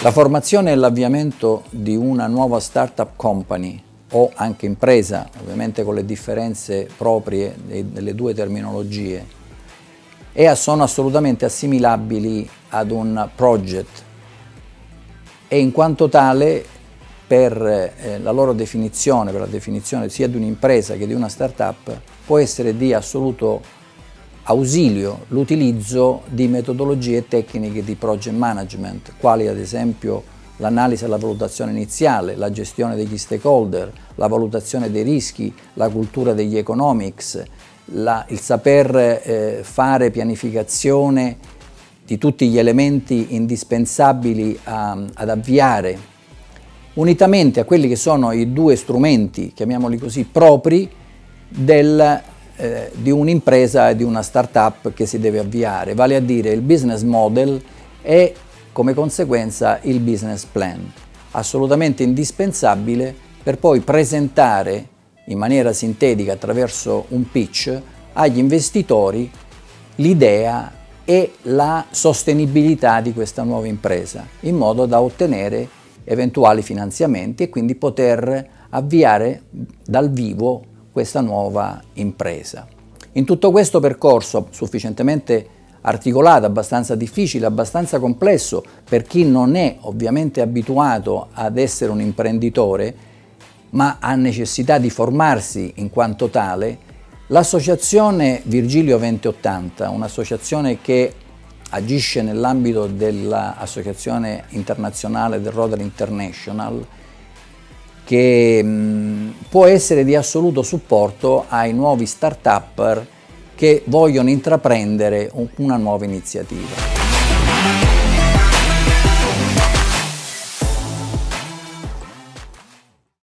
La formazione e l'avviamento di una nuova startup company o anche impresa, ovviamente con le differenze proprie delle due terminologie, e sono assolutamente assimilabili ad un project. E in quanto tale per eh, la loro definizione, per la definizione sia di un'impresa che di una startup, può essere di assoluto ausilio l'utilizzo di metodologie tecniche di project management, quali ad esempio l'analisi e la valutazione iniziale, la gestione degli stakeholder, la valutazione dei rischi, la cultura degli economics, la, il saper eh, fare pianificazione di tutti gli elementi indispensabili a, ad avviare, unitamente a quelli che sono i due strumenti, chiamiamoli così, propri del eh, di un'impresa e di una start-up che si deve avviare, vale a dire il business model e come conseguenza il business plan, assolutamente indispensabile per poi presentare in maniera sintetica attraverso un pitch agli investitori l'idea e la sostenibilità di questa nuova impresa, in modo da ottenere eventuali finanziamenti e quindi poter avviare dal vivo questa nuova impresa. In tutto questo percorso sufficientemente articolato, abbastanza difficile, abbastanza complesso per chi non è ovviamente abituato ad essere un imprenditore, ma ha necessità di formarsi in quanto tale, l'associazione Virgilio 2080, un'associazione che agisce nell'ambito dell'Associazione internazionale del Rotary International, che mh, può essere di assoluto supporto ai nuovi start-up che vogliono intraprendere una nuova iniziativa.